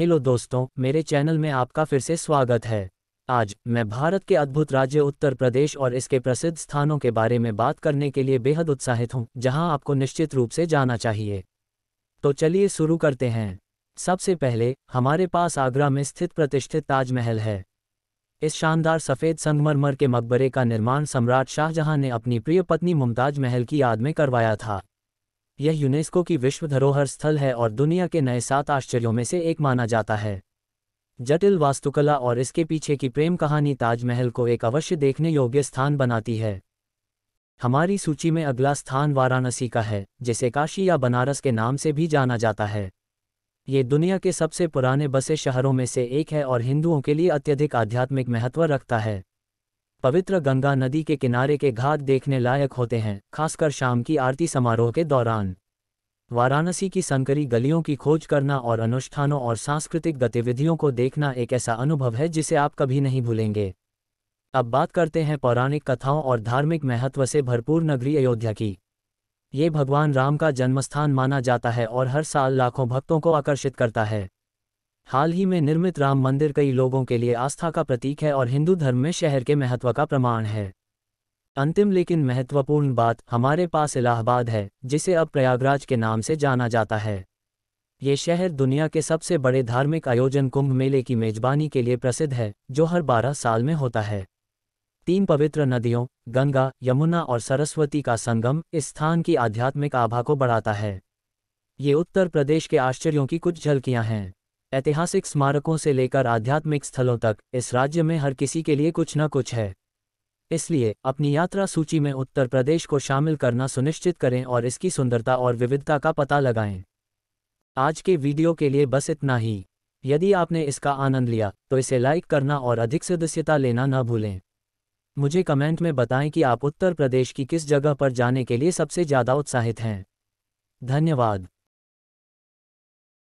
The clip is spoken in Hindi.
हेलो दोस्तों, मेरे चैनल में आपका फिर से स्वागत है। आज मैं भारत के अद्भुत राज्य उत्तर प्रदेश और इसके प्रसिद्ध स्थानों के बारे में बात करने के लिए बेहद उत्साहित हूँ, जहाँ आपको निश्चित रूप से जाना चाहिए। तो चलिए शुरू करते हैं। सबसे पहले, हमारे पास आगरा में स्थित प्रतिष्ठित ताजमहल है। इस शानदार सफ़ेद संगमरमर के मकबरे का निर्माण सम्राट शाहजहां ने अपनी प्रिय पत्नी मुमताज़ महल की याद में करवाया था। यह यूनेस्को की विश्व धरोहर स्थल है और दुनिया के नए सात आश्चर्यों में से एक माना जाता है। जटिल वास्तुकला और इसके पीछे की प्रेम कहानी ताजमहल को एक अवश्य देखने योग्य स्थान बनाती है। हमारी सूची में अगला स्थान वाराणसी का है, जिसे काशी या बनारस के नाम से भी जाना जाता है। ये दुनिया के सबसे पुराने बसे शहरों में से एक है और हिंदुओं के लिए अत्यधिक आध्यात्मिक महत्व रखता है। पवित्र गंगा नदी के किनारे के घाट देखने लायक होते हैं, खासकर शाम की आरती समारोह के दौरान। वाराणसी की संकरी गलियों की खोज करना और अनुष्ठानों और सांस्कृतिक गतिविधियों को देखना एक ऐसा अनुभव है जिसे आप कभी नहीं भूलेंगे। अब बात करते हैं पौराणिक कथाओं और धार्मिक महत्व से भरपूर नगरी अयोध्या की। ये भगवान राम का जन्मस्थान माना जाता है और हर साल लाखों भक्तों को आकर्षित करता है। हाल ही में निर्मित राम मंदिर कई लोगों के लिए आस्था का प्रतीक है और हिंदू धर्म में शहर के महत्व का प्रमाण है। अंतिम लेकिन महत्वपूर्ण बात हमारे पास इलाहाबाद है, जिसे अब प्रयागराज के नाम से जाना जाता है। ये शहर दुनिया के सबसे बड़े धार्मिक आयोजन कुंभ मेले की मेजबानी के लिए प्रसिद्ध है, जो हर बारह साल में होता है। तीन पवित्र नदियों, गंगा, यमुना और सरस्वती का संगम इस स्थान की आध्यात्मिक आभा को बढ़ाता है। ये उत्तर प्रदेश के आश्चर्यों की कुछ झलकियाँ हैं। ऐतिहासिक स्मारकों से लेकर आध्यात्मिक स्थलों तक, इस राज्य में हर किसी के लिए कुछ न कुछ है। इसलिए, अपनी यात्रा सूची में उत्तर प्रदेश को शामिल करना सुनिश्चित करें और इसकी सुंदरता और विविधता का पता लगाएँ। आज के वीडियो के लिए बस इतना ही। यदि आपने इसका आनंद लिया तो इसे लाइक करना और अधिक सदस्यता लेना न भूलें। मुझे कमेंट में बताएँ कि आप उत्तर प्रदेश की किस जगह पर जाने के लिए सबसे ज़्यादा उत्साहित हैं। धन्यवाद।